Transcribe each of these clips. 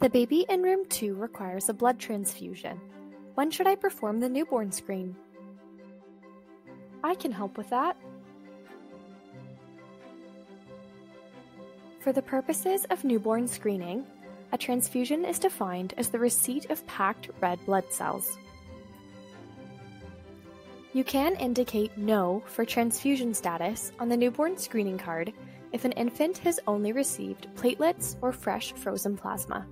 The baby in room 2 requires a blood transfusion. When should I perform the newborn screen? I can help with that. For the purposes of newborn screening, a transfusion is defined as the receipt of packed red blood cells. You can indicate No for transfusion status on the newborn screening card if an infant has only received platelets or fresh frozen plasma.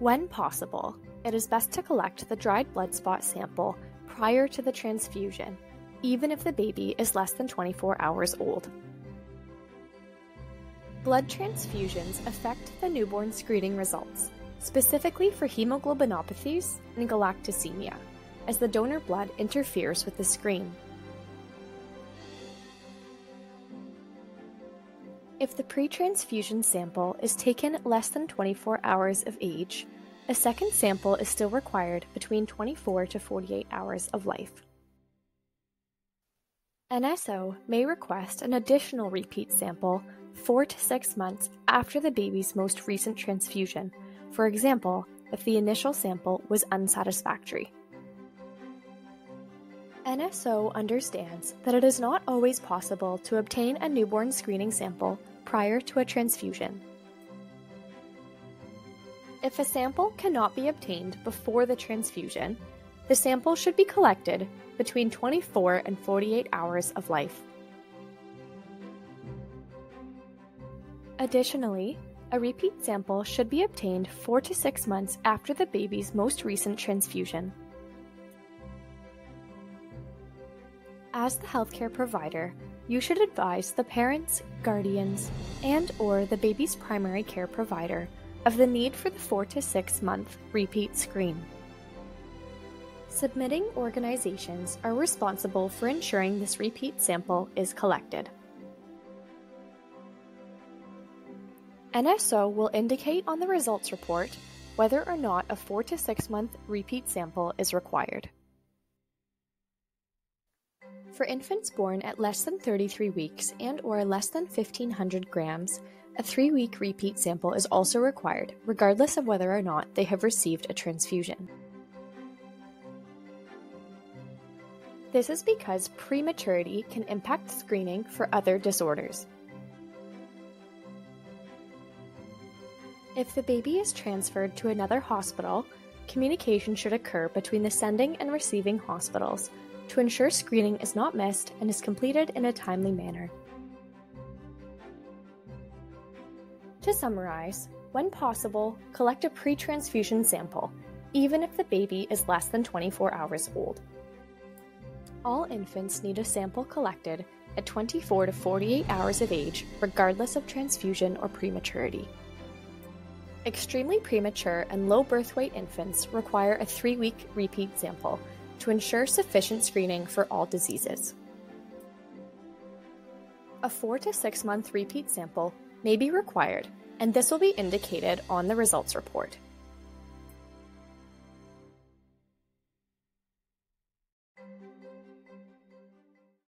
When possible, it is best to collect the dried blood spot sample prior to the transfusion, even if the baby is less than 24 hours old. Blood transfusions affect the newborn screening results, specifically for hemoglobinopathies and galactosemia, as the donor blood interferes with the screen. If the pre-transfusion sample is taken less than 24 hours of age, a second sample is still required between 24 to 48 hours of life. NSO may request an additional repeat sample four to six months after the baby's most recent transfusion, for example, if the initial sample was unsatisfactory. NSO understands that it is not always possible to obtain a newborn screening sample prior to a transfusion. If a sample cannot be obtained before the transfusion, the sample should be collected between 24 and 48 hours of life. Additionally, a repeat sample should be obtained 4 to 6 months after the baby's most recent transfusion. As the healthcare provider, you should advise the parents, guardians, and or the baby's primary care provider of the need for the 4 to 6 month repeat screen. Submitting organizations are responsible for ensuring this repeat sample is collected. NSO will indicate on the results report whether or not a 4 to 6 month repeat sample is required. For infants born at less than 33 weeks and or less than 1500 grams, a three week repeat sample is also required, regardless of whether or not they have received a transfusion. This is because prematurity can impact screening for other disorders. If the baby is transferred to another hospital, communication should occur between the sending and receiving hospitals to ensure screening is not missed and is completed in a timely manner. To summarize, when possible, collect a pre transfusion sample, even if the baby is less than 24 hours old. All infants need a sample collected at 24 to 48 hours of age, regardless of transfusion or prematurity. Extremely premature and low birth weight infants require a three week repeat sample to ensure sufficient screening for all diseases. A 4 to 6 month repeat sample may be required, and this will be indicated on the results report.